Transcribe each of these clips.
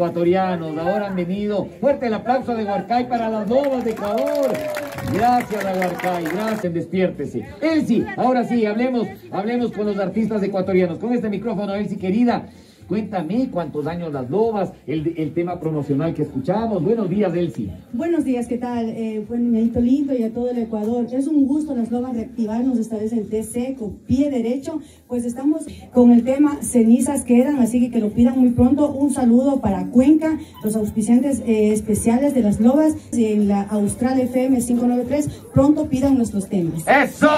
ecuatorianos. Ahora han venido. Fuerte el aplauso de Huarcay para las lobas de Ecuador. Gracias a Huarcay, gracias, despiértese. Elsie, ahora sí, hablemos, hablemos con los artistas ecuatorianos. Con este micrófono, Elsie, querida. Cuéntame cuántos años las lobas, el, el tema promocional que escuchamos. Buenos días, Elsie. Buenos días, ¿qué tal? Eh, buen niñito lindo y a todo el Ecuador. Es un gusto las lobas reactivarnos esta vez en TC con pie derecho. Pues estamos con el tema cenizas quedan, así que que lo pidan muy pronto. Un saludo para Cuenca, los auspiciantes eh, especiales de las lobas en la Austral FM 593. Pronto pidan nuestros temas. Eso,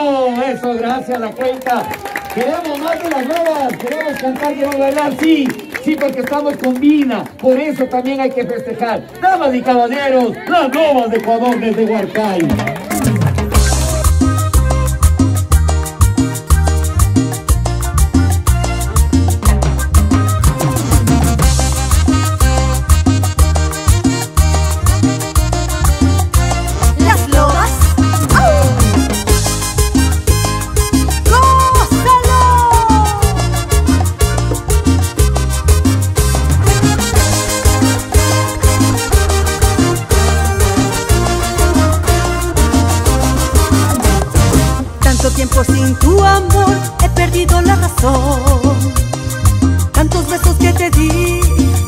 eso, gracias la cuenta. Queremos más de las lobas, queremos cantar, queremos bailar, sí, sí, porque estamos con vida, por eso también hay que festejar. Damas y caballeros, las lobas de Ecuador desde Huarcay. Tu amor, he perdido la razón. Tantos besos que te di,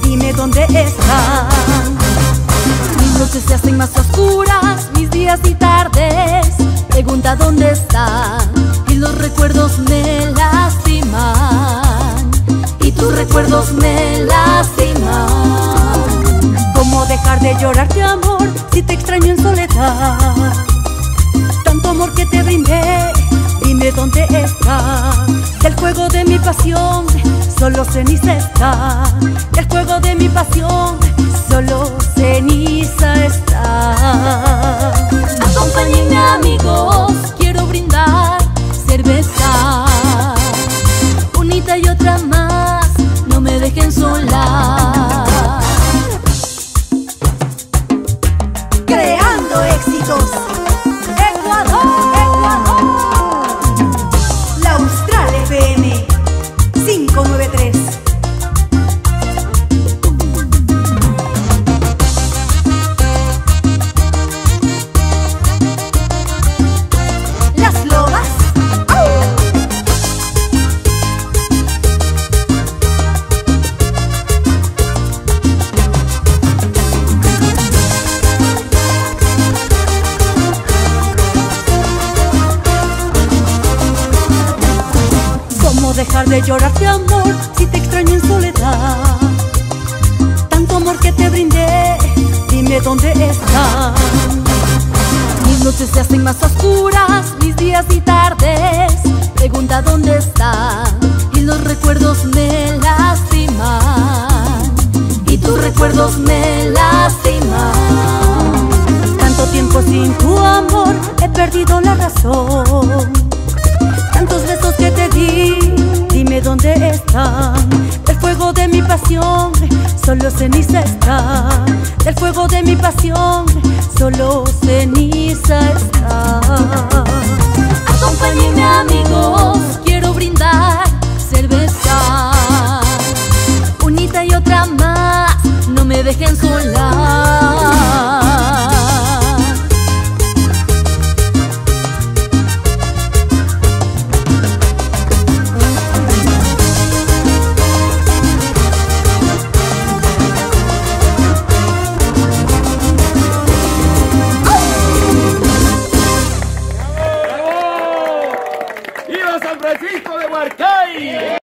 dime dónde están. Mis noches se hacen más oscuras, mis días y tardes. Pregunta dónde están y los recuerdos me lastiman. Y tus recuerdos me lastiman. ¿Cómo dejar de llorarte amor si te extraño en soledad? Está. El fuego de mi pasión, solo ceniza está. El fuego de mi pasión, solo dejar de llorarte amor si te extraño en soledad? Tanto amor que te brindé, dime dónde están. Mis noches se hacen más oscuras, mis días y tardes. Pregunta dónde están y los recuerdos me lastiman. Y tus recuerdos me lastiman. Tanto tiempo sin tu amor, he perdido la razón. Tantos besos que te di, dime dónde están. El fuego de mi pasión, solo ceniza está. El fuego de mi pasión, solo ceniza está. Acompáñenme amigos, quiero brindar cerveza. Unita y otra más, no me dejen sola. Francisco de Huarcay!